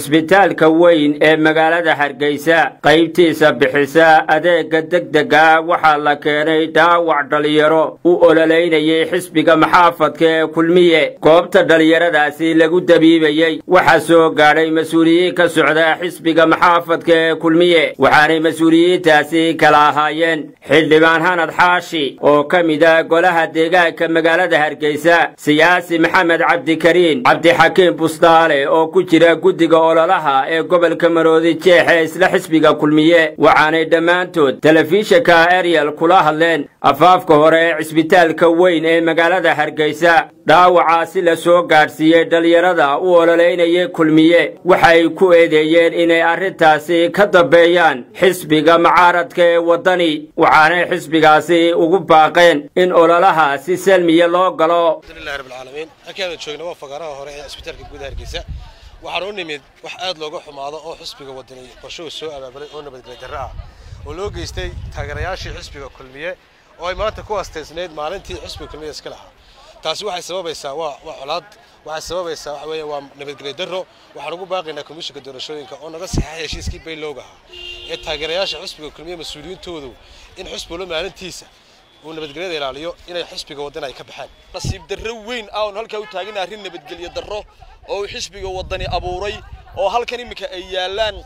cusbitaalka weyn ee magaalada hargeysa qaybtiisa bixisa adeega degdega waxaa la keenay dhaawac dhalinyaro u ololeynayay xisbiga maxaafadka ee kulmiye. Goobta dhalinyaradaasi lagu dabiibayey waxaa soo gaadhay mas'uuliyiin ka socda xisbiga maxaafadka ee kulmiye waxaanay mas'uuliyiintaasi kala ahaayeen. Xildhibaan hanad xaashi oo ka mid ah golaha deegaanka magaalada hargeysa siyaasi maxamed cabdikariin cabdixakiim bustaale oo ku jira guddiga ololaha ee gobolka maroodi jeexe isla xisbiga kulmiye. Waxaanay dhammaantood telefishinka ariel kula hadleen. Afaafka hore ee cisbitaalka weyn ee magaalada hargeysa. Dhaawacaasi la soo gaadhsiiyey dhallinyarada u ololeynayay kulmiye. Waxay ku eedeeyeen inay arrintaasi ka dambeeyaan xisbiga macaaradka ee waddani. Waxaanay xisbigaasi ugu baaqeen in ololaha si salmiya loo galo waxaan u nimid wax aad looga xumaado oo xisbiga wadani qorshuhu soo abaabulay oo nabadgelyo darro ah oo loo geystay taageerayaashii xisbiga kulmiye oo ay maanta ku asteysnayd maalintii xisbiga kulmiye iska lahaa. Taasi waxay sababaysaa waa waa colaad waxay sababaysaa waxa weeye waa nabadgelyo darro. Waxaan ugu baaqaynaa komishinka doorashooyinka oo naga saxay heshiiskii baylowga ahaa ee taageerayaasha xisbiga kulmiye mas'uuliyiintoodu in xisbigula maalintiisa uu nabadgelyada ilaaliyo inay xisbiga waddan ay ka baxaan nasiib darro weyn ah oon halkaa u taagana arrin nabadgelyo darro oo uu xisbiga waddani abuuray oo halkan iminka ay yaallaan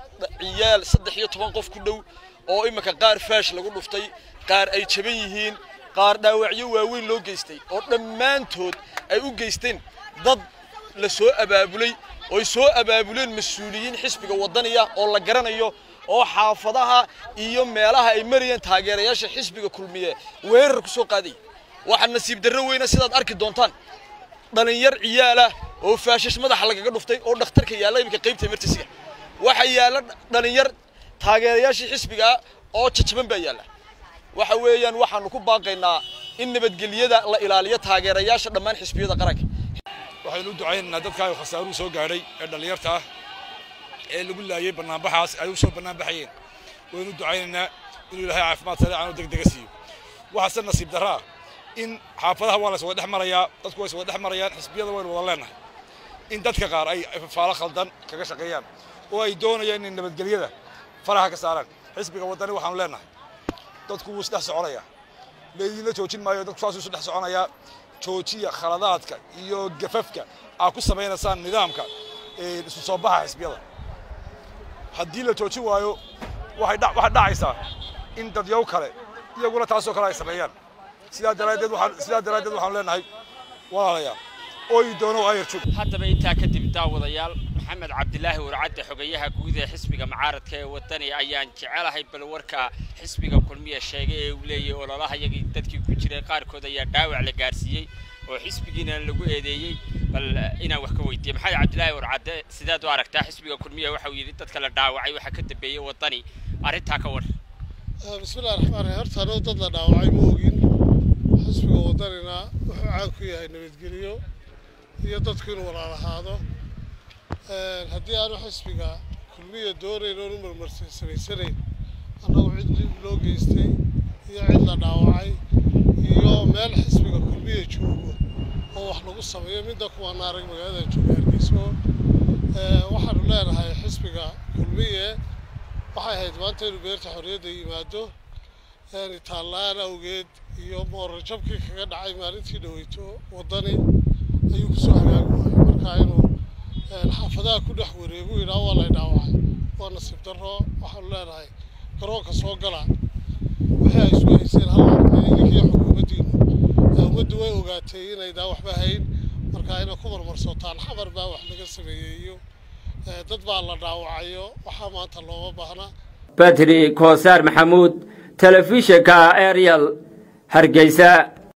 ciyaal saddex iyo toban qof ku dhow oo iminka qaar faash lagu dhuftay qaar ay jaban yihiin qaar dhaawacyo waaweyn loo geystay oo dhammaantood ay u geysteen dad la soo abaabulay ooy soo abaabuleen mas'uuliyiin xisbiga waddaniya oo la garanayo oo xaafadaha iyo meelaha ay marayeen taageerayaasha xisbiga kulmiye weerar ku soo qaaday. Waxaa nasiib darro weyna sidaad arki doontaan. Dhalinyar ciyaalah oo faashash madaxa lagaga dhuftay oo dhakhtarka yaalla iminka qaybta emertisiga waxaa yaalla dhalinyar taageerayaashii xisbiga oo jajaban baa yaalla waxa weeyaan waxaanu ku baaqaynaa in nabadgelyada la ilaaliyo taageerayaasha dhammaan xisbiyada qaranka waxaynu u ducaynaynaa dadkaa khasaaruhu soo gaadhay ee dhallinyarta ah ee lagu laayay banaanbaxaas ay u soo banaanbaxayeen waynu u ducaynaynaa inuu ilaahay caafimaad sareecan oo degdega siiyo waxaase nasiib darraa in xaafadaha waa la iswada dhex marayaa dadku waa iswada dhex marayaan xisbiyada waynu wada leenahay in dadka qaar ay faalo khaldan kaga shaqeeyaan oo ay doonayaan inay nabadgelyada faraha ka saaraan. Xisbiga waddani waxaanu leenahay dadku wuu isdhex soconayaa laydinla joojin maayo dadku saasuu isu dhex soconayaa joojiya khaladaadka iyo gafafka aad ku samaynaysaan nidaamka isu soo baxa xisbiyada. Haddii la joojin waayo waxay dhacaysaa in dadyow kale iyaguna taasoo kale ay sameeyaan. Sidaa daraaddeed waxaanu leenahay walaalayaal ooy doono ayarjug haddaba intaa kadib daawadayaal maxamed cabdilaahi warcadde xogayaha guud ee xisbiga macaaradka ee waddani ayaan jecelahay bal warka xisbiga kulmiya sheegay ee uu leeyahay ololaha yagii dadkii ku jiray qaarkood ayaa dhaawac la gaarsiiyey oo xisbigiina lagu eedeeyey bal inaan wax ka weydiiye maxamed cabdilaahi warcadde sidaad u aragtaa xisbiga kulmiya waxa uu yidhi dadka la dhaawacay waxaa ka dambeeyey waddani arrintaa ka war. Bismillahi raxmaan raxiim horta anoo dad la dhaawacay ma ogin. Xisbiga waddanina wuxuu caan ku yahay nabadgelyo iyo dadku inuu walaalahaado haddii aanu xisbiga kulmiya doonayn oonu marmarsi samaysanayn annagu cid loo geystay iyo cid la dhaawacay iyo meel xisbiga kulmiya joogo oo wax lagu sameeyo midda kuwaana arag magaalada jooga hargeyso waxaanu leenahay xisbiga kulmiye waxay ahayd maanta inuu beerta xorriyadda yimaado. Taallaan awgeed iyo moorajabkii kaga dhacay maalintii dhaweyto waddani ayuu ku soo hagaagi waayay markaa inuu xaafadaha ku dhex wareegu yidhaah waa lay dhaawacay waa nasiib darro waxaanu leenahay garoonka soo gala. Wixii ay isu hayseen xukuumaddiinu ummaddu way ogaatay inaydaan waxba hayn markaa inay ku marmarsootaan xamar baa wax laga sameeyey dad baa la dhaawacayo waxaa maanta looma baahna. Badri koosaar maxamuud telefishinka ariel hargeysa